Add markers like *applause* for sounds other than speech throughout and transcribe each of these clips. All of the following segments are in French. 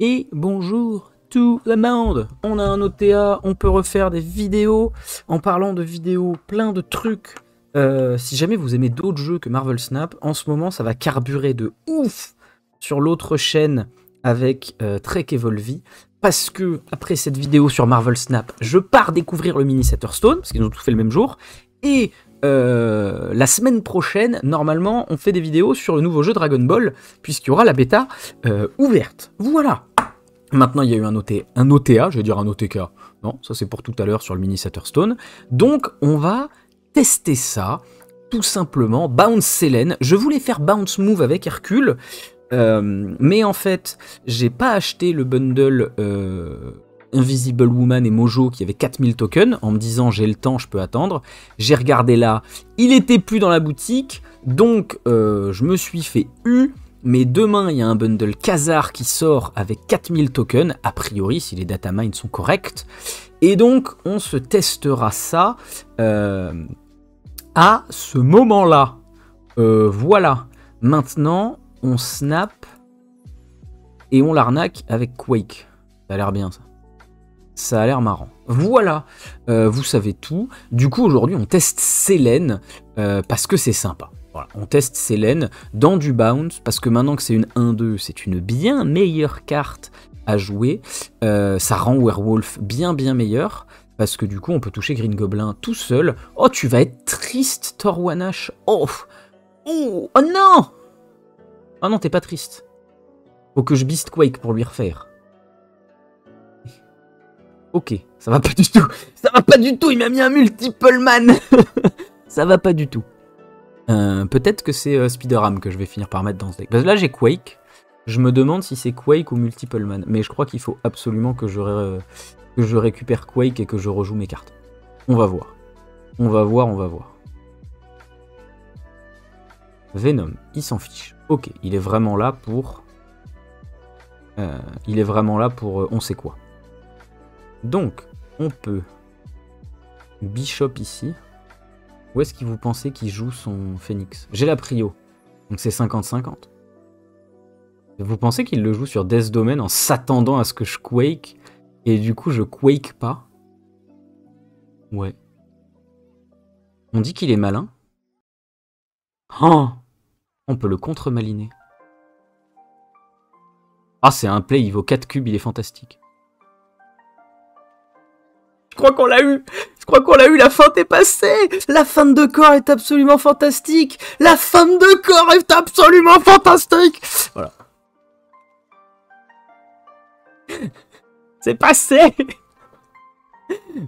Et bonjour tout le monde On a un OTA, on peut refaire des vidéos. En parlant de vidéos, plein de trucs. Euh, si jamais vous aimez d'autres jeux que Marvel Snap, en ce moment ça va carburer de ouf sur l'autre chaîne avec euh, Trek Evolvi. Parce que après cette vidéo sur Marvel Snap, je pars découvrir le mini Stone, parce qu'ils ont tout fait le même jour. Et euh, la semaine prochaine, normalement, on fait des vidéos sur le nouveau jeu Dragon Ball, puisqu'il y aura la bêta euh, ouverte. Voilà. Maintenant, il y a eu un, OT, un OTA, je vais dire un OTK. Non, ça c'est pour tout à l'heure sur le mini Stone. Donc, on va tester ça, tout simplement. Bounce Selene. Je voulais faire Bounce Move avec Hercule. Euh, mais en fait, j'ai pas acheté le bundle Invisible Woman et Mojo qui avait 4000 tokens en me disant j'ai le temps, je peux attendre. J'ai regardé là, il était plus dans la boutique, donc euh, je me suis fait U. Mais demain, il y a un bundle Kazar qui sort avec 4000 tokens, a priori, si les datamines sont corrects. Et donc, on se testera ça à ce moment-là. voilà. Maintenant, on snap et on l'arnaque avec Quake. Ça a l'air bien ça. Ça a l'air marrant. Voilà, euh, vous savez tout. Du coup, aujourd'hui, on teste Selene euh, parce que c'est sympa. On teste Selene dans du bounce parce que maintenant que c'est une 1-2, c'est une bien meilleure carte à jouer. Euh, ça rend Werewolf bien bien meilleur parce que du coup, on peut toucher Green Goblin tout seul. Oh, tu vas être triste, Thor Wanash. Oh, oh, oh non Oh non, t'es pas triste. Faut que je beast Quake pour lui refaire. Ok, ça va pas du tout. Ça va pas du tout, il m'a mis un multiple man. *laughs* ça va pas du tout. Euh, peut-être que c'est euh, Spider-Ham que je vais finir par mettre dans ce deck. Parce que là j'ai Quake. Je me demande si c'est Quake ou Multiple Man. Mais je crois qu'il faut absolument que je, récupère Quake et que je rejoue mes cartes. On va voir. On va voir, on va voir. Venom, il s'en fiche. Ok, il est vraiment là pour... Euh, il est vraiment là pour euh, on sait quoi. Donc, on peut... Bishop ici. Où est-ce que vous pensez qu'il joue son Phoenix? J'ai la prio. Donc c'est 50-50. Vous pensez qu'il le joue sur Death Domain en s'attendant à ce que je quake? Et du coup je quake pas? Ouais. On dit qu'il est malin. Oh on peut le contre-maliner. Ah, c'est un play, il vaut 4 cubes, il est fantastique. Crois qu'on l'a eu Je crois qu'on l'a eu, la feinte est passée La feinte de corps est absolument fantastique La feinte de corps est absolument fantastique Voilà. C'est passé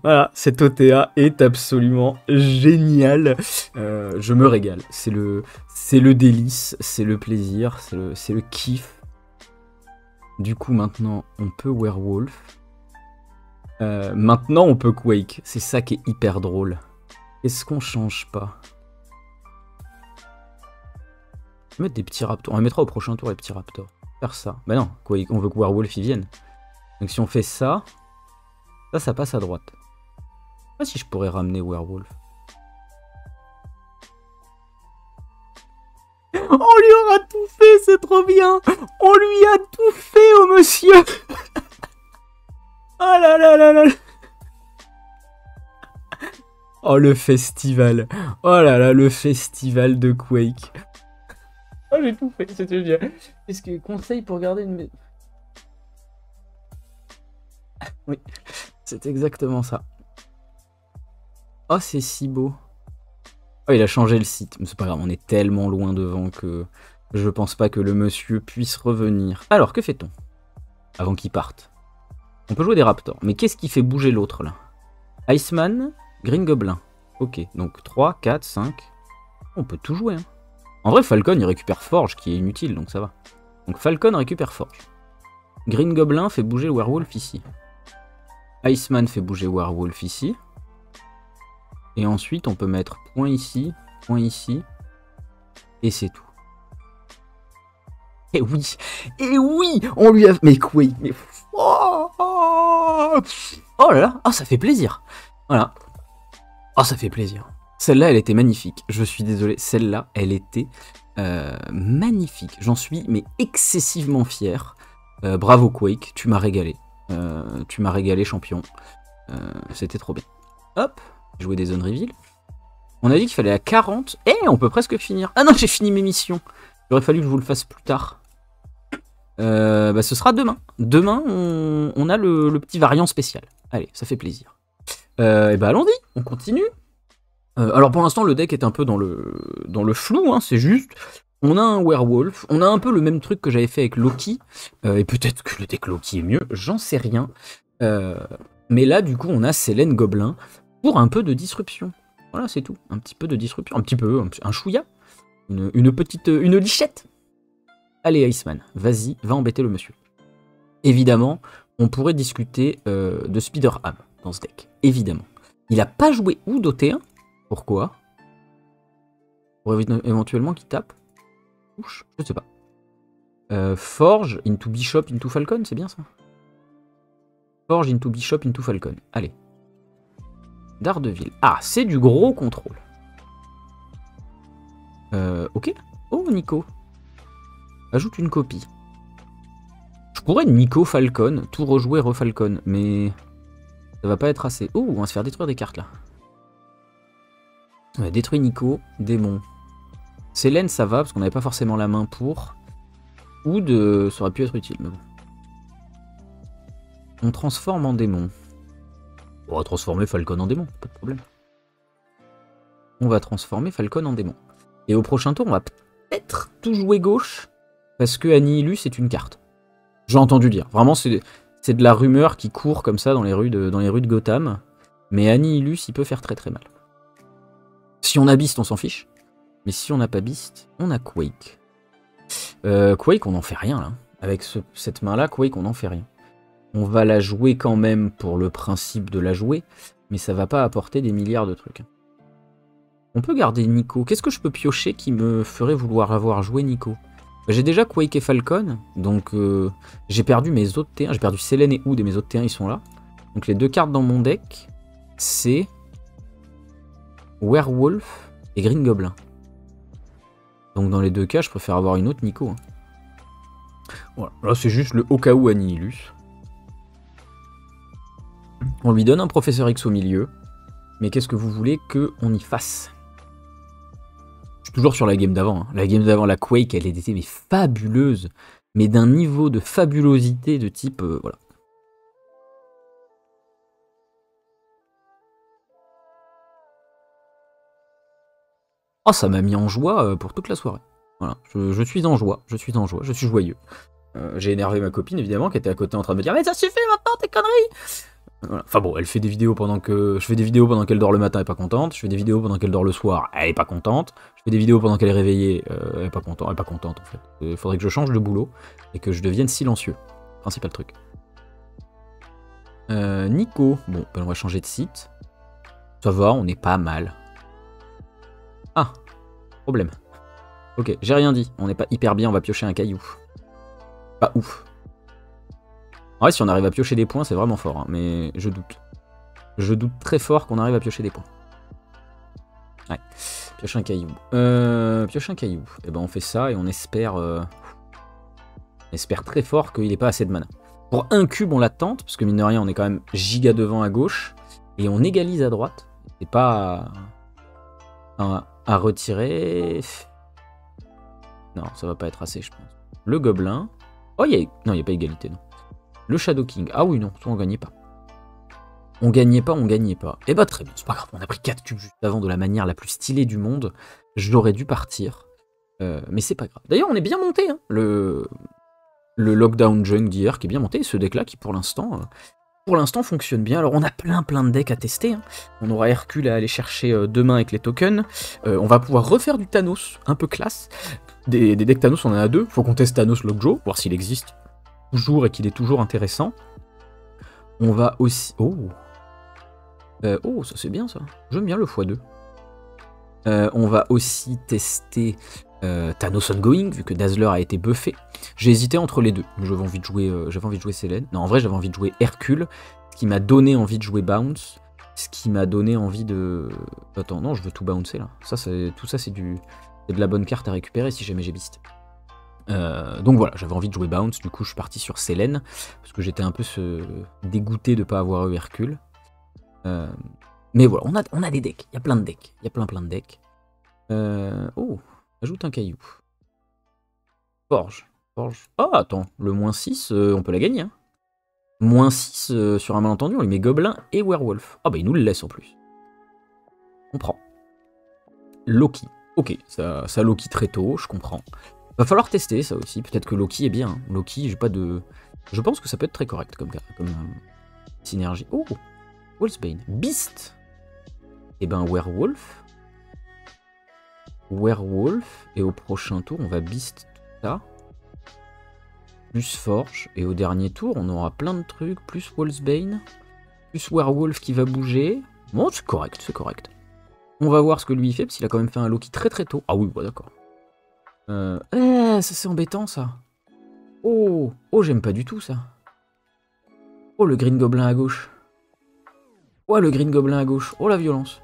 voilà, cet OTA est absolument génial. Euh, je me régale. C'est le, c'est le délice, c'est le plaisir, c'est le, c'est le kiff. Du coup, maintenant, on peut Werewolf. Euh, maintenant, on peut Quake. C'est ça qui est hyper drôle. Est-ce qu'on change pas On va mettre des petits raptors. On les mettra au prochain tour les petits raptors. Faire ça. Bah non, Quake, on veut que Werewolf y vienne. Donc si on fait ça, ça, ça passe à droite. Je sais pas si je pourrais ramener Werewolf. On lui aura tout fait, c'est trop bien On lui a tout fait au monsieur *laughs* Oh là là là là Oh le festival Oh là là, le festival de Quake Oh j'ai tout fait, c'était bien Est-ce que conseil pour garder une... *laughs* Oui. C'est exactement ça. Oh, c'est si beau. Oh, il a changé le site. Mais c'est pas grave, on est tellement loin devant que je pense pas que le monsieur puisse revenir. Alors, que fait-on? Avant qu'il parte. On peut jouer des raptors. Mais qu'est-ce qui fait bouger l'autre, là? Iceman, Green Goblin. Ok, donc 3, 4, 5. On peut tout jouer. Hein. En vrai, Falcon, il récupère Forge, qui est inutile, donc ça va. Donc Falcon récupère Forge. Green Goblin fait bouger Werewolf ici. Iceman fait bouger Werewolf ici. Et ensuite, on peut mettre point ici, point ici. Et c'est tout. Et oui, et oui, on lui a... Mais quoi mais... Oh, là là, oh, ça fait plaisir. Voilà. Oh, ça fait plaisir. Celle-là, elle était magnifique. Je suis désolé, celle-là, elle était euh, magnifique. J'en suis, mais excessivement fier. Euh, bravo Quake, tu m'as régalé. tu m'as régalé champion. C'était trop bien. Hop, jouer des zones reveal. On a dit qu'il fallait à 40. Eh, on peut presque finir. Ah non, j'ai fini mes missions. Il aurait fallu que je vous le fasse plus tard. Bah, ce sera demain. Demain, on, a le, petit variant spécial. Allez, ça fait plaisir. et bah allons-y, on continue. Euh, alors pour l'instant, le deck est un peu dans le, dans le flou, hein, c'est juste. On a un werewolf, on a un peu le même truc que j'avais fait avec Loki, euh, et peut-être que le deck Loki est mieux, j'en sais rien. Euh, mais là, du coup, on a Selene Gobelin pour un peu de disruption. Voilà, c'est tout. Un petit peu de disruption, un petit peu, un, chouïa, une, petite, une lichette. Allez, Iceman, vas-y, va embêter le monsieur. Évidemment, on pourrait discuter de Spider-Ham dans ce deck, évidemment. Il a pas joué ou d'OT1 pourquoi? Pour éventuellement qu'il tape Touche Je sais pas. Euh, Forge into Bishop into Falcon, c'est bien ça? Forge into Bishop into Falcon. Allez. D'Ardeville. Ah, c'est du gros contrôle. Euh, ok. Oh, Nico. Ajoute une copie. Je pourrais Nico Falcon, tout rejouer refalcon, mais ça va pas être assez. Oh, on va se faire détruire des cartes là. Ouais, détruit Nico, démon. Célène, ça va, parce qu'on n'avait pas forcément la main pour. Ou de. Ça aurait pu être utile, mais. On transforme en démon. On va transformer Falcon en démon, pas de problème. On va transformer Falcon en démon. Et au prochain tour, on va peut-être tout jouer gauche, parce que Annihilus est une carte. J'ai entendu dire. Vraiment, c'est de la rumeur qui court comme ça dans les rues de, dans les rues de Gotham. Mais Annihilus, il peut faire très très mal. Si on a Beast, on s'en fiche. Mais si on n'a pas Beast, on a Quake. Euh, Quake, on n'en fait rien là. Avec cette main-là, Quake, on n'en fait rien. On va la jouer quand même pour le principe de la jouer, mais ça va pas apporter des milliards de trucs. On peut garder Nico. Qu'est-ce que je peux piocher qui me ferait vouloir avoir joué Nico? J'ai déjà Quake et Falcon, donc euh, j'ai perdu mes autres terrains. J'ai perdu Selene et Oud et mes autres terrains, ils sont là. Donc les deux cartes dans mon deck, c'est Werewolf et Green Goblin. Donc dans les deux cas, je préfère avoir une autre Nico. Hein. Voilà, là c'est juste le au cas Annihilus. On lui donne un professeur X au milieu. Mais qu'est-ce que vous voulez qu'on y fasse? Toujours sur la game d'avant. Hein. La game d'avant, la Quake, elle était mais fabuleuse. Mais d'un niveau de fabulosité de type... Euh, voilà. Oh, ça m'a mis en joie euh, pour toute la soirée. Voilà, je, suis en joie, je suis en joie, je suis joyeux. Euh, j'ai énervé ma copine, évidemment, qui était à côté en train de me dire Mais ça suffit maintenant, tes conneries Enfin bon, elle fait des vidéos pendant que. Je fais des vidéos pendant qu'elle dort le matin, elle est pas contente. Je fais des vidéos pendant qu'elle dort le soir, elle est pas contente. Je fais des vidéos pendant qu'elle est réveillée, euh, elle est pas contente, elle est pas contente en fait. Il faudrait que je change de boulot et que je devienne silencieux. Principal truc. Nico, bon, ben, on va changer de site. Ça va, on est pas mal. Ah, problème. Ok, j'ai rien dit. On n'est pas hyper bien, on va piocher un caillou. Pas ouf. Vrai, si on arrive à piocher des points, c'est vraiment fort, hein, mais je doute. Je doute très fort qu'on arrive à piocher des points. Ouais, piocher un caillou. Euh, piocher un caillou. Et eh ben on fait ça et on espère... Euh, on espère très fort qu'il n'ait pas assez de mana. Pour un cube, on l'attente, parce que mine de rien, on est quand même giga devant à gauche, et on égalise à droite. C'est pas à retirer. Non, ça va pas être assez, je pense. Le gobelin. Oh, il y a... Non, il n'y a pas égalité, non. Le Shadow King. Ah oui, non, on gagnait pas. On gagnait pas, on gagnait pas. Eh bah très bien, c'est pas grave, on a pris 4 cubes juste avant de la manière la plus stylée du monde. J'aurais dû partir. Euh, mais c'est pas grave. D'ailleurs, on est bien monté, hein. Le, le Lockdown Junk d'hier qui est bien monté, ce deck-là qui pour l'instant euh, pour l'instant fonctionne bien. Alors on a plein plein de decks à tester. Hein. On aura Hercule à aller chercher euh, demain avec les tokens. On va pouvoir refaire du Thanos, un peu classe. Des, decks Thanos, on en a deux. Faut qu'on teste Thanos Lockjaw, voir s'il existe et qu'il est toujours intéressant. On va aussi... Oh euh, Oh, ça c'est bien ça. J'aime bien le x2. on va aussi tester Thanos Ongoing, vu que Dazzler a été buffé. J'ai hésité entre les deux. J'avais envie de jouer, euh, j'avais envie de jouer Selene. Non, en vrai, j'avais envie de jouer Hercule, ce qui m'a donné envie de jouer Bounce, ce qui m'a donné envie de. Attends, non, je veux tout bouncer là. Ça, tout ça, c'est du, de la bonne carte à récupérer si jamais j'ai Beast. Euh, donc voilà, j'avais envie de jouer Bounce, du coup je suis parti sur Selene, parce que j'étais un peu dégoûté de ne pas avoir eu Hercule. Euh, mais voilà, on a, on a des decks, il y a plein de decks, y a plein de decks. Euh, oh, ajoute un caillou. Forge. Forge. Ah, attends, le moins 6, on peut la gagner. Hein. Moins 6 sur un malentendu, on lui met Gobelin et Werewolf. Ah bah il nous le laisse en plus. On prend. Loki. Ok, ça, ça Loki très tôt, je comprends. Va falloir tester ça aussi. Peut-être que Loki est bien. Loki, j'ai pas de. Je pense que ça peut être très correct comme, comme euh, synergie. Oh Wolfsbane. Beast eh ben Werewolf. Werewolf. Et au prochain tour, on va Beast tout ça. Plus Forge. Et au dernier tour, on aura plein de trucs. Plus Wolfsbane. Plus Werewolf qui va bouger. Bon, c'est correct, c'est correct. On va voir ce que lui fait, parce qu'il a quand même fait un Loki très très tôt. Ah oui, bah d'accord. Euh... Eh, ça c'est embêtant ça. Oh, oh j'aime pas du tout ça. Oh le Green Goblin à gauche. Oh le Green Goblin à gauche. Oh la violence.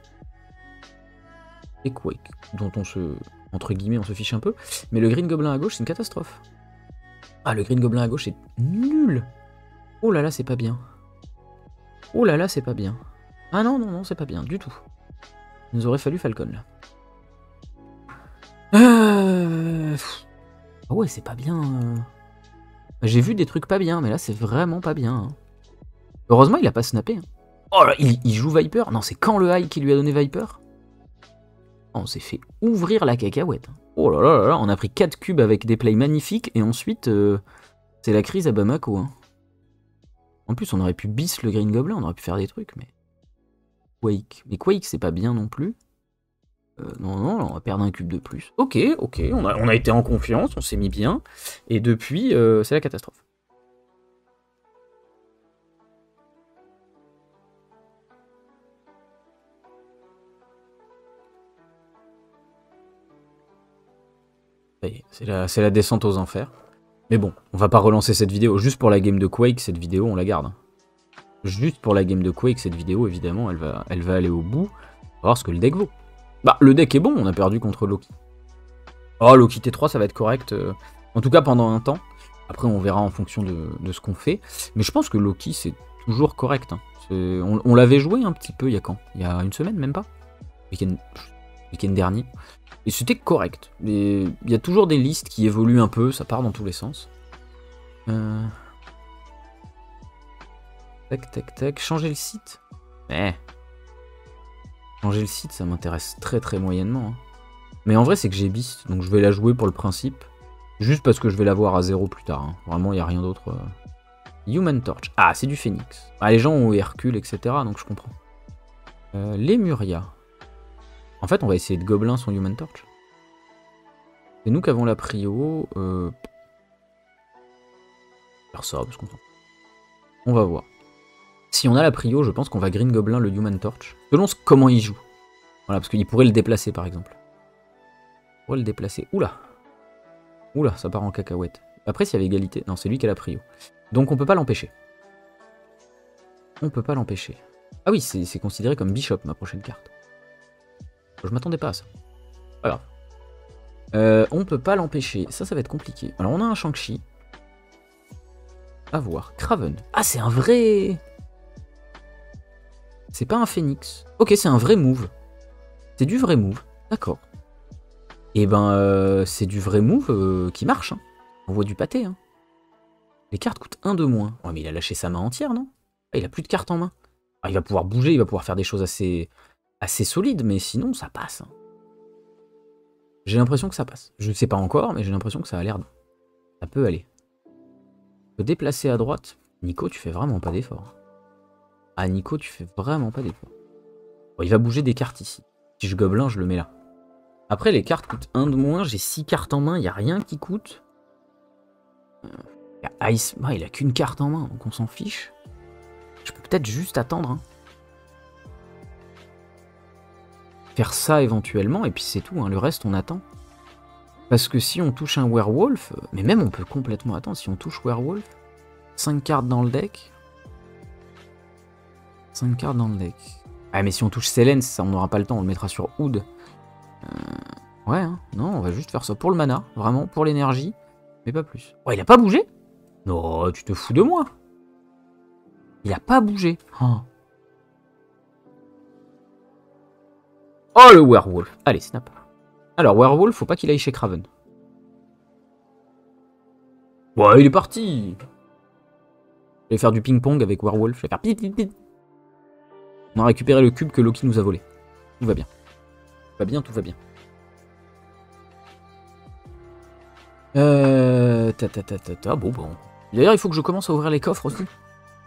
Et Quake, dont on se... Entre guillemets, on se fiche un peu. Mais le Green Goblin à gauche, c'est une catastrophe. Ah, le Green Goblin à gauche est nul. Oh là là, c'est pas bien. Oh là là, c'est pas bien. Ah non, non, non, c'est pas bien, du tout. Il nous aurait fallu Falcon là. Euh... Ah ouais, c'est pas bien. Euh. J'ai vu des trucs pas bien, mais là, c'est vraiment pas bien. Hein. Heureusement, il a pas snappé. Hein. Oh là, il, joue Viper Non, c'est quand le high qui lui a donné Viper? Oh, On s'est fait ouvrir la cacahuète. Hein. Oh là là là on a pris 4 cubes avec des plays magnifiques, et ensuite, euh, c'est la crise à Bamako. En plus, on aurait pu bis le Green Goblin, on aurait pu faire des trucs, mais... Quake. Mais Quake, c'est pas bien non plus. Euh, non, non, on va perdre un cube de plus. Ok, ok, on a, été en confiance, on s'est mis bien, et depuis, euh, c'est la catastrophe. C'est la, descente aux enfers. Mais bon, on va pas relancer cette vidéo. Juste pour la game de Quake, cette vidéo, on la garde. Juste pour la game de Quake, cette vidéo, évidemment, elle va, aller au bout. Voir ce que le deck vaut. Bah, le deck est bon, on a perdu contre Loki. Oh, Loki T3, ça va être correct. Euh, en tout cas, pendant un temps. Après, on verra en fonction de, ce qu'on fait. Mais je pense que Loki, c'est toujours correct. Hein. On, l'avait joué un petit peu il y a quand? Il y a une semaine, même pas? Week-end week dernier. Et c'était correct. Il y a toujours des listes qui évoluent un peu, ça part dans tous les sens. Euh... Tac, tac, tac. Changer le site? Eh Changer le site, ça m'intéresse très très moyennement. Hein. Mais en vrai, c'est que j'ai Beast, donc je vais la jouer pour le principe. Juste parce que je vais la voir à zéro plus tard. Hein. Vraiment, il n'y a rien d'autre. Euh. Human Torch. Ah, c'est du Phoenix. Ah, les gens ont Hercule, etc. Donc je comprends. Euh, Lemuria. En fait, on va essayer de Gobelin son Human Torch. C'est nous qui avons la prio. Euh... Faire ça, On va voir. Si on a la prio, je pense qu'on va Green Goblin le Human Torch. Selon comment il joue. Voilà, parce qu'il pourrait le déplacer par exemple. Il pourrait le déplacer. Oula Oula, ça part en cacahuète. Après, s'il y avait égalité. Non, c'est lui qui a la prio. Donc on peut pas l'empêcher. On peut pas l'empêcher. Ah oui, c'est considéré comme Bishop, ma prochaine carte. Je m'attendais pas à ça. Grave. Euh, on peut pas l'empêcher. Ça, ça va être compliqué. Alors, on a un Shang-Chi. À voir. Craven. Ah, c'est un vrai... C'est pas un phénix. Ok, c'est un vrai move. C'est du vrai move. D'accord. Et eh ben, euh, c'est du vrai move euh, qui marche. Hein. On voit du pâté. Hein. Les cartes coûtent un de moins. Ouais, mais il a lâché sa main entière, non? Ah, Il a plus de cartes en main. Ah, il va pouvoir bouger, il va pouvoir faire des choses assez, solides, mais sinon, ça passe. Hein. J'ai l'impression que ça passe. Je ne sais pas encore, mais j'ai l'impression que ça a l'air... Ça peut aller. On peut déplacer à droite. Nico, tu fais vraiment pas d'effort. Ah, Nico, tu fais vraiment pas d'effort. Bon, il va bouger des cartes ici. Si je gobelin, je le mets là. Après, les cartes coûtent un de moins. J'ai 6 cartes en main. Il n'y a rien qui coûte. Euh, Ice... Ah, il a qu'une carte en main, donc on s'en fiche. Je peux peut-être juste attendre. Hein. Faire ça éventuellement, et puis c'est tout. Hein. Le reste, on attend. Parce que si on touche un werewolf, euh, mais même on peut complètement attendre, si on touche werewolf, 5 cartes dans le deck, 5 cartes dans le deck. Ah mais si on touche Selene, ça on n'aura pas le temps, on le mettra sur Oud. Euh, ouais, hein. non, on va juste faire ça pour le mana, vraiment, pour l'énergie. Mais pas plus. Oh, il a pas bougé Non, tu te fous de moi. Il a pas bougé. Oh. Oh, le werewolf. Allez, snap. Alors, werewolf, faut pas qu'il aille chez Craven. Ouais, il est parti. Je vais faire du ping-pong avec werewolf. Je vais faire pit, pit, pit. On a récupéré le cube que Loki nous a volé. Tout va bien. Tout va bien, tout va bien. Euh... Ta, ta, ta, ta. Bon, bon. D'ailleurs, il faut que je commence à ouvrir les coffres aussi.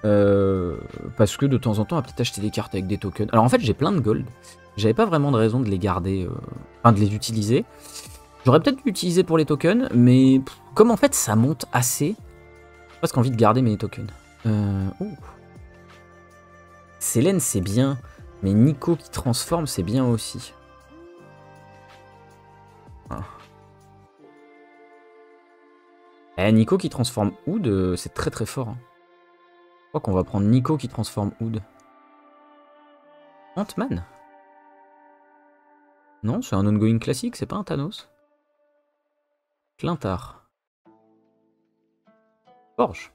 Euh, parce que de temps en temps, on peut-être acheter des cartes avec des tokens. Alors en fait, j'ai plein de gold. J'avais pas vraiment de raison de les garder, euh, enfin de les utiliser. J'aurais peut-être dû utiliser pour les tokens, mais comme en fait ça monte assez, j'ai presque envie de garder mes tokens. Euh, oh. Célène, c'est bien, mais Nico qui transforme, c'est bien aussi. Ah. Eh, Nico qui transforme Oud, c'est très très fort. Hein. Je crois qu'on va prendre Nico qui transforme Oud. Ant-Man? Non, c'est un ongoing classique, c'est pas un Thanos? Clintar. Forge.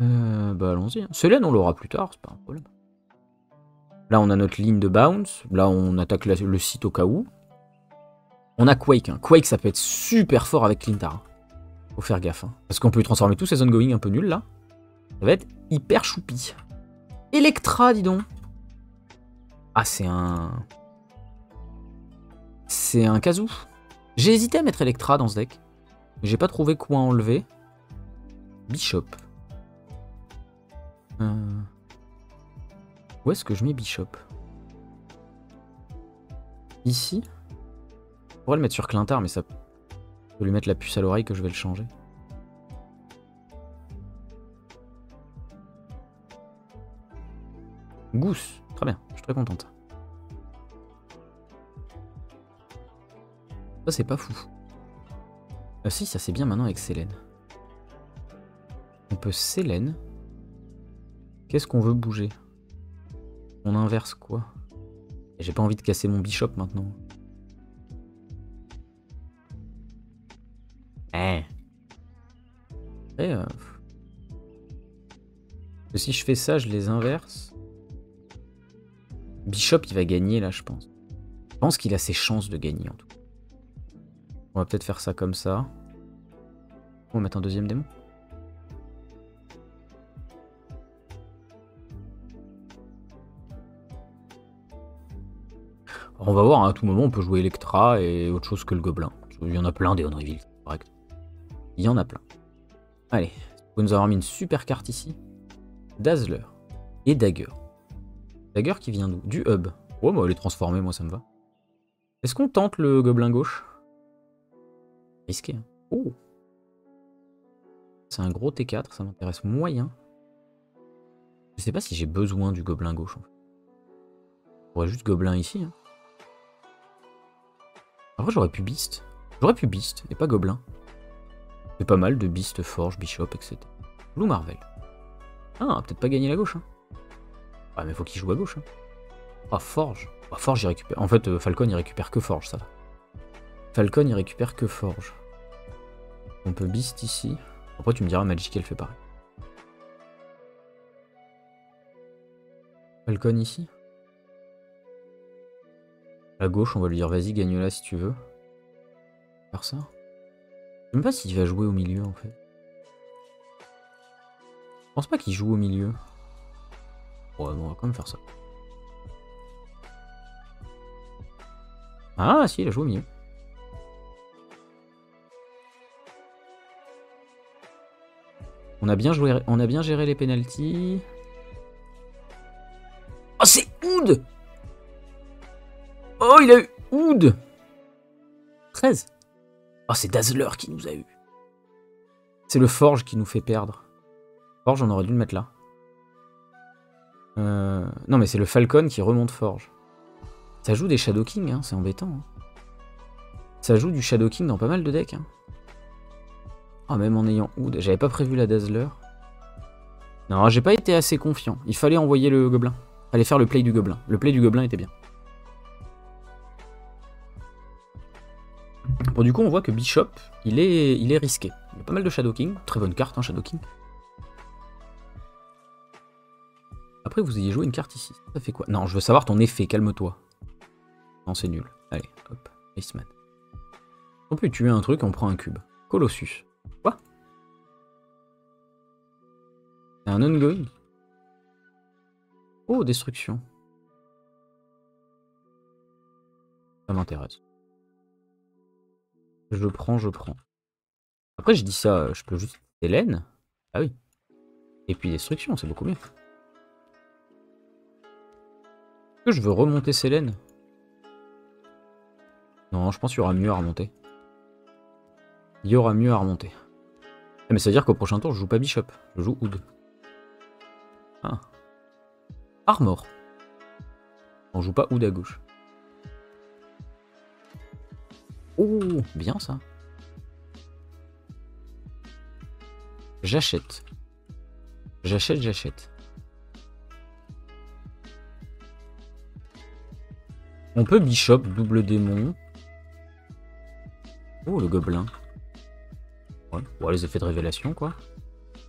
Euh, bah allons-y. Hein. Célène, on l'aura plus tard, c'est pas un problème. Là, on a notre ligne de bounce. Là, on attaque le site au cas où. On a Quake. Hein. Quake, ça peut être super fort avec Clintar. Faut faire gaffe. Hein. Parce qu'on peut transformer tous ces ongoing un peu nuls, là. Ça va être hyper choupi. Electra, dis donc. Ah, c'est un... C'est un kazoo. J'ai hésité à mettre Electra dans ce deck. J'ai pas trouvé quoi enlever. Bishop. Euh, où est-ce que je mets Bishop? Ici? Je pourrais le mettre sur Clintar, mais ça peut lui mettre la puce à l'oreille que je vais le changer. Goose, très bien, je suis très contente. Ça c'est pas fou. Ah si, ça c'est bien maintenant avec Célène. On peut Célène. Qu'est-ce qu'on veut bouger? On inverse quoi? J'ai pas envie de casser mon bishop maintenant. Eh. Eh, euh, si je fais ça, je les inverse. Bishop, il va gagner là, je pense. Je pense qu'il a ses chances de gagner en tout cas. On va peut-être faire ça comme ça. On va mettre un deuxième démon? On va voir, hein, à tout moment, on peut jouer Electra et autre chose que le gobelin. Il y en a plein des Henryville, correct. Il y en a plein. Allez, vous nous avoir mis une super carte ici. Dazzler et Dagger. Dagger qui vient d'où? Du hub. Oh, bah elle est transformée, moi ça me va. Est-ce qu'on tente le gobelin gauche? Risqué. Hein. Oh C'est un gros T4, ça m'intéresse moyen. Je sais pas si j'ai besoin du gobelin gauche en fait. On juste gobelin ici. Hein. Après, j'aurais pu Beast. J'aurais pu Beast et pas Gobelin. C'est pas mal de Beast, Forge, Bishop, etc. Blue Marvel. Ah, peut-être pas gagner la gauche. Hein. Ah, mais faut qu'il joue à gauche. Hein. Ah, Forge. Ah, Forge, il récupère. En fait, euh, Falcon, il récupère que Forge, ça Falcon, il récupère que Forge. On peut Beast ici. Après, tu me diras, Magic, elle fait pareil. Falcon ici? À gauche, on va lui dire vas-y, gagne-la si tu veux. Faire ça. Je sais même pas s'il va jouer au milieu en fait. Je pense pas qu'il joue au milieu. Ouais, bon, on va quand même faire ça. Ah, si, il a joué au milieu. On a bien joué, on a bien géré les penalties. Oh, c'est Oud Oh, il a eu Oud 13. Oh, c'est Dazzler qui nous a eu. C'est le Forge qui nous fait perdre. Forge, on aurait dû le mettre là. Euh, non, mais c'est le Falcon qui remonte Forge. Ça joue des Shadow King, hein, c'est embêtant. Hein. Ça joue du Shadow King dans pas mal de decks. Hein. Oh, même en ayant Oud. J'avais pas prévu la Dazzler. Non, j'ai pas été assez confiant. Il fallait envoyer le gobelin. Fallait faire le play du gobelin. Le play du gobelin était bien. Bon, du coup, on voit que Bishop, il est, il est risqué. Il y a pas mal de Shadow King. Très bonne carte, hein, Shadow King. Après, vous ayez joué une carte ici. Ça fait quoi? Non, je veux savoir ton effet, calme-toi. Non, c'est nul. Allez, hop, Iceman. On peut tuer un truc, on prend un cube. Colossus. Quoi? C'est un ongoing Oh, destruction. Ça m'intéresse. Je prends, je prends. Après, je dis ça, je peux juste Hélène. Ah oui. Et puis destruction, c'est beaucoup mieux. Est-ce que je veux remonter Célène Non, je pense qu'il y aura mieux à remonter. Il y aura mieux à remonter. Ah, mais ça veut dire qu'au prochain tour, je joue pas Bishop. Je joue Oud. Ah. Armor. On joue pas Oud à gauche. Oh, bien ça. J'achète. J'achète, j'achète. On peut Bishop, double démon. Oh, le gobelin. Ouais, les effets de révélation, quoi.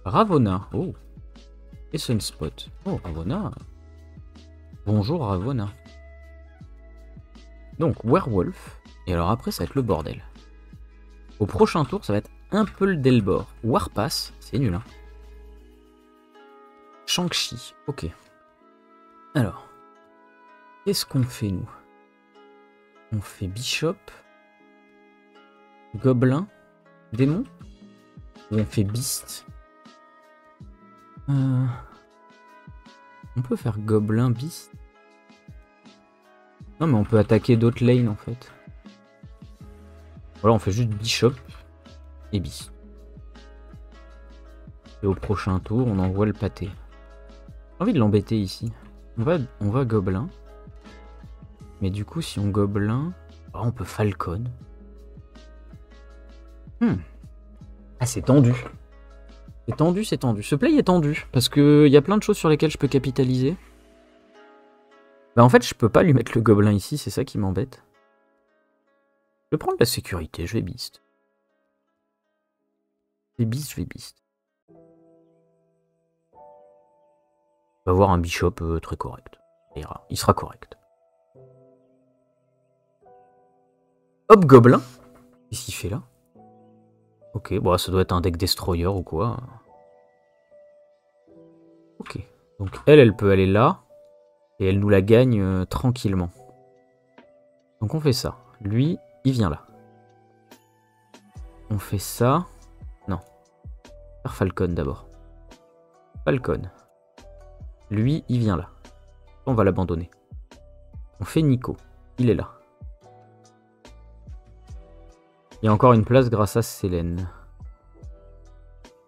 Ravona. Oh. Et Sunspot. Oh, Ravona. Bonjour, Ravona. Donc, Werewolf. Et alors après, ça va être le bordel. Au prochain tour, ça va être un peu le Delbor. Warpass, c'est nul, hein. Shang-Chi, ok. Alors, qu'est-ce qu'on fait, nous? On fait Bishop. Gobelin. Démon? Ou on fait Beast? Euh, on peut faire Gobelin, Beast? Non mais on peut attaquer d'autres lanes en fait. Voilà, on fait juste Bishop et Beast. Et au prochain tour, on envoie le pâté. J'ai envie de l'embêter ici. On va, on va Gobelin. Mais du coup, si on gobelin, oh, on peut falcon. Hmm. Ah, c'est tendu. C'est tendu, c'est tendu. Ce play est tendu, parce qu'il y a plein de choses sur lesquelles je peux capitaliser. Bah en fait, je peux pas lui mettre le gobelin ici, c'est ça qui m'embête. Je vais prendre la sécurité, je vais beast. Je vais beast, je vais beast. On va avoir un bishop euh, très correct. Il sera correct. Hop, gobelin. Qu'est-ce qu'il fait là? Ok, bon, ça doit être un deck destroyer ou quoi. Ok. Donc elle, elle peut aller là. Et elle nous la gagne euh, tranquillement. Donc on fait ça. Lui, il vient là. On fait ça. Non. Faire Falcon d'abord. Falcon. Lui, il vient là. On va l'abandonner. On fait Nico. Il est là. Il y a encore une place grâce à Selene.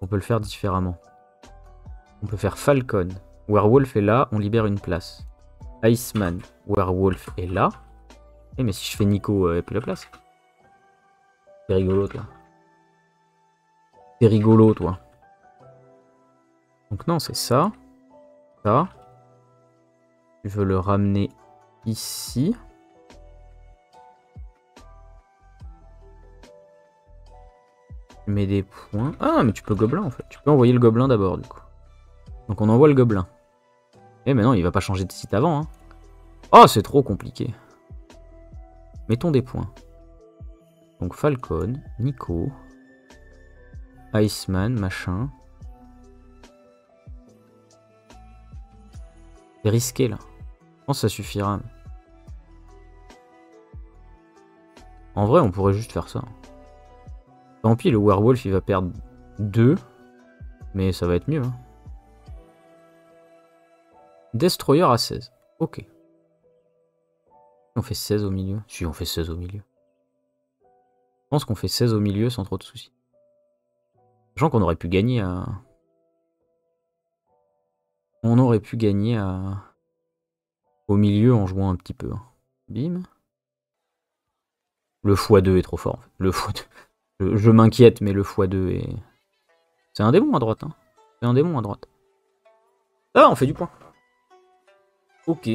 On peut le faire différemment. On peut faire Falcon. Werewolf est là, on libère une place. Iceman, Werewolf est là. Eh mais si je fais Nico, n'y a plus la place. C'est rigolo toi. C'est rigolo toi. Donc non, c'est ça. Ça. Tu veux le ramener ici. Tu mets des points. Ah, mais tu peux gobelin en fait. Tu peux envoyer le gobelin d'abord du coup. Donc on envoie le gobelin. Eh mais non, il va pas changer de site avant. Hein. Oh, c'est trop compliqué. Mettons des points. Donc Falcon, Nico, Iceman, machin. C'est risqué là. Je pense que ça suffira. En vrai, on pourrait juste faire ça. Tant pis, le werewolf il va perdre 2. Mais ça va être mieux. Hein. Destroyer à 16. Ok. On fait 16 au milieu. Si, on fait 16 au milieu. Je pense qu'on fait 16 au milieu sans trop de soucis. Sachant qu'on aurait pu gagner à... On aurait pu gagner à... Au milieu en jouant un petit peu. Hein. Bim. Le x2 est trop fort. Le x2. Je, m'inquiète, mais le x2 est... C'est un démon à droite. Hein. C'est un démon à droite. Ah, on fait du point. Ok.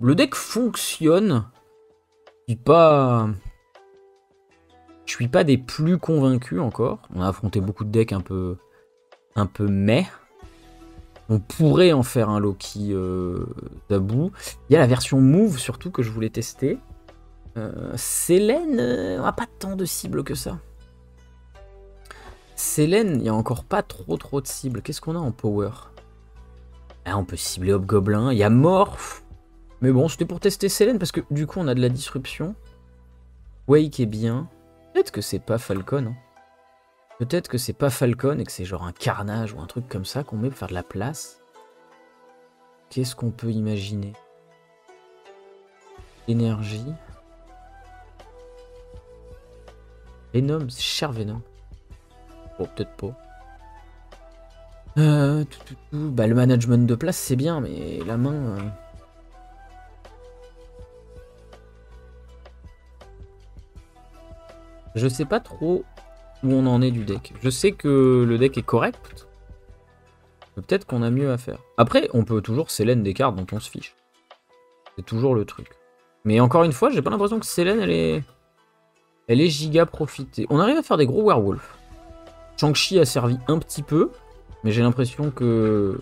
Le deck fonctionne. Je dis pas... Je suis pas des plus convaincus encore. On a affronté beaucoup de decks un peu, un peu mais. On pourrait en faire un Loki euh, d'Abou. Il y a la version Move surtout que je voulais tester. Euh, Célène, on n'a pas tant de cibles que ça. Célène, il n'y a encore pas trop trop de cibles. Qu'est-ce qu'on a en power? Ah, On peut cibler Hobgoblin. Il y a Morph. Mais bon, c'était pour tester Célène parce que du coup on a de la disruption. Wake est bien. Peut-être que c'est pas Falcon. Hein. Peut-être que c'est pas Falcon et que c'est genre un carnage ou un truc comme ça qu'on met pour faire de la place. Qu'est-ce qu'on peut imaginer? Énergie. Venom, c'est cher Venom. Bon, peut-être pas. Euh, Bah, le management de place, c'est bien, mais la main... Euh. Je sais pas trop où on en est du deck. Je sais que le deck est correct. Peut-être qu'on a mieux à faire. Après, on peut toujours Célène des cartes dont on se fiche. C'est toujours le truc. Mais encore une fois, j'ai pas l'impression que Célène, elle est... Elle est giga profitée. On arrive à faire des gros werewolves. Shang-Chi a servi un petit peu, mais j'ai l'impression que...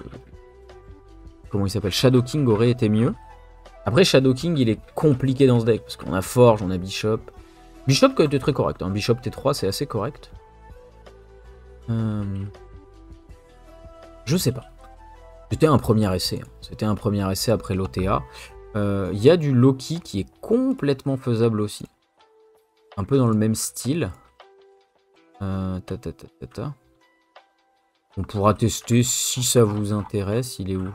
Comment il s'appelle Shadow King aurait été mieux. Après, Shadow King, il est compliqué dans ce deck, parce qu'on a Forge, on a Bishop. Bishop qui a très correct. Hein. Bishop T3, c'est assez correct. Euh, je sais pas. C'était un premier essai. Hein. C'était un premier essai après l'OTA. Euh, il y a du Loki qui est complètement faisable aussi. Un peu dans le même style. Euh, On pourra tester si ça vous intéresse. Il est où?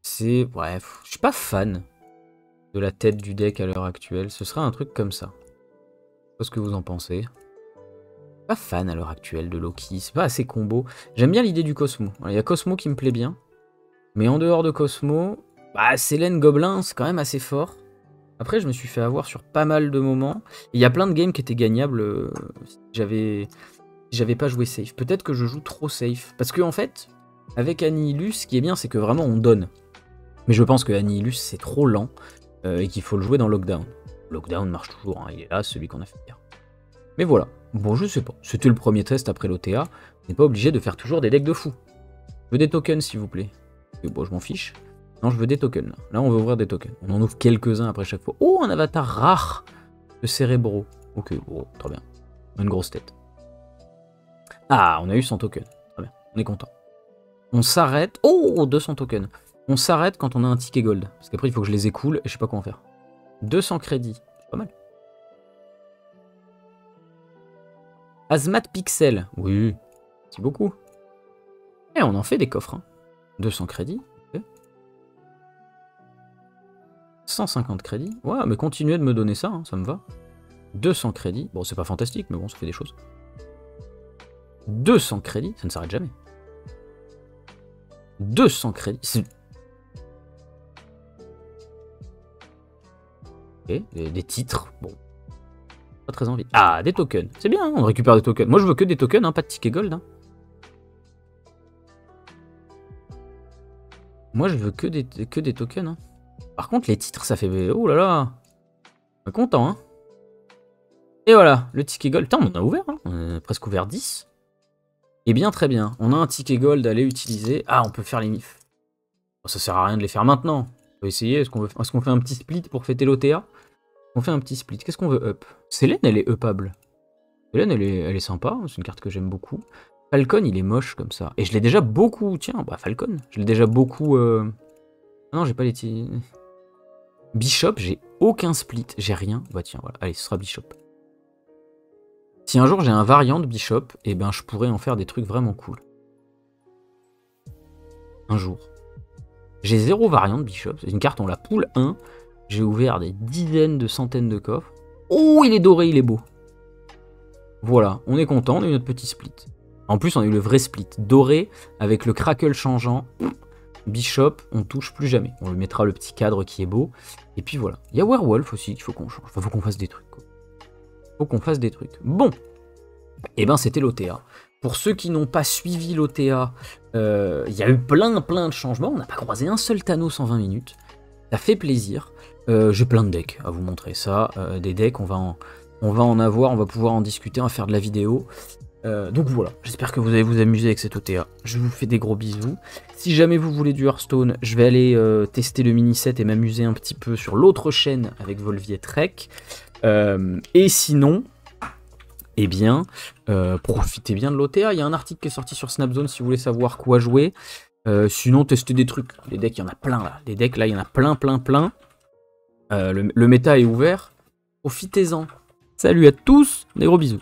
C'est... Bref, je suis pas fan de la tête du deck à l'heure actuelle. Ce sera un truc comme ça. Je sais pas ce que vous en pensez. Pas fan à l'heure actuelle de Loki, c'est pas assez combo. J'aime bien l'idée du Cosmo. Il y a Cosmo qui me plaît bien. Mais en dehors de Cosmo, bah, Célène Gobelin, c'est quand même assez fort. Après, je me suis fait avoir sur pas mal de moments. Il y a plein de games qui étaient gagnables euh, si j'avais j'avais pas joué safe. Peut-être que je joue trop safe. Parce que en fait, avec Annihilus, ce qui est bien, c'est que vraiment on donne. Mais je pense que Annihilus, c'est trop lent. Euh, et qu'il faut le jouer dans Lockdown. Lockdown marche toujours, hein, il est là, celui qu'on a fait hier. Mais voilà, bon je sais pas, c'était le premier test après l'OTA, on n'est pas obligé de faire toujours des decks de fou. Je veux des tokens s'il vous plaît. Et bon je m'en fiche. Non je veux des tokens là. On veut ouvrir des tokens. On en ouvre quelques-uns après chaque fois. Oh un avatar rare de Cérébro. Ok, bon, très bien. Une grosse tête. Ah, on a eu 100 tokens. Très bien, on est content. On s'arrête. Oh, 200 tokens. On s'arrête quand on a un ticket gold. Parce qu'après, il faut que je les écoule et je sais pas comment faire. 200 crédits. C'est pas mal. Azmat Pixel. Oui. C'est beaucoup. Et eh, on en fait des coffres. 200 hein. crédits. 150 crédits. Ouais, mais continuez de me donner ça, hein, ça me va. 200 crédits. Bon, c'est pas fantastique, mais bon, ça fait des choses. 200 crédits, ça ne s'arrête jamais. 200 crédits. Des, titres, bon. Pas très envie. Ah, des tokens. C'est bien, hein, on récupère des tokens. Moi, je veux que des tokens, hein, pas de tickets gold. Hein. Moi, je veux que des, que des tokens. Par contre, les titres, ça fait... Oh là là On est content, hein Et voilà, le ticket gold. Putain, on en a ouvert, hein. On a presque ouvert 10. Et bien, très bien. On a un ticket gold à aller utiliser. Ah, on peut faire les mifs. ça sert à rien de les faire maintenant. On peut essayer. Est-ce qu'on est qu'on fait un petit split pour fêter l'OTA on fait un petit split. Qu'est-ce qu'on veut up? Célène, elle est upable. Célène, elle est, elle est sympa. C'est une carte que j'aime beaucoup. Falcon, il est moche comme ça. Et je l'ai déjà beaucoup. Tiens, bah Falcon. Je l'ai déjà beaucoup. Ah non, j'ai pas les. Bishop, j'ai aucun split. J'ai rien. Bah tiens, voilà. Allez, ce sera Bishop. Si un jour j'ai un variant de Bishop, eh ben je pourrais en faire des trucs vraiment cool. Un jour. J'ai zéro variant de Bishop. C'est une carte, on la poule 1. J'ai ouvert des dizaines de centaines de coffres. Oh, il est doré, il est beau. Voilà, on est content, on a eu notre petit split. En plus, on a eu le vrai split. Doré, avec le crackle changeant. Bishop, on touche plus jamais. On lui mettra le petit cadre qui est beau. Et puis voilà. Il y a Werewolf aussi qu'il faut qu'on change. Enfin, faut qu'on fasse des trucs. Quoi. Faut qu'on fasse des trucs. Bon. Et eh ben, c'était l'OTA. Pour ceux qui n'ont pas suivi l'OTA, euh, il y a eu plein plein de changements. On n'a pas croisé un seul Thanos en 20 minutes. Ça fait plaisir. Euh, J'ai plein de decks à vous montrer ça. Euh, des decks, on va, en, avoir, on va pouvoir en discuter, on va faire de la vidéo. Euh, donc voilà, j'espère que vous allez vous amuser avec cet OTA. Je vous fais des gros bisous. Si jamais vous voulez du Hearthstone, je vais aller tester le mini-set et m'amuser un petit peu sur l'autre chaîne avec Volviet Trek. Et sinon, eh bien, profitez bien de l'OTA. Il y a un article qui est sorti sur Snapzone si vous voulez savoir quoi jouer. Sinon, testez des trucs. Les decks, il y en a plein là. Les decks, là, il y en a plein, plein, plein. Euh, le, le méta est ouvert. Profitez-en. Salut à tous, des gros bisous.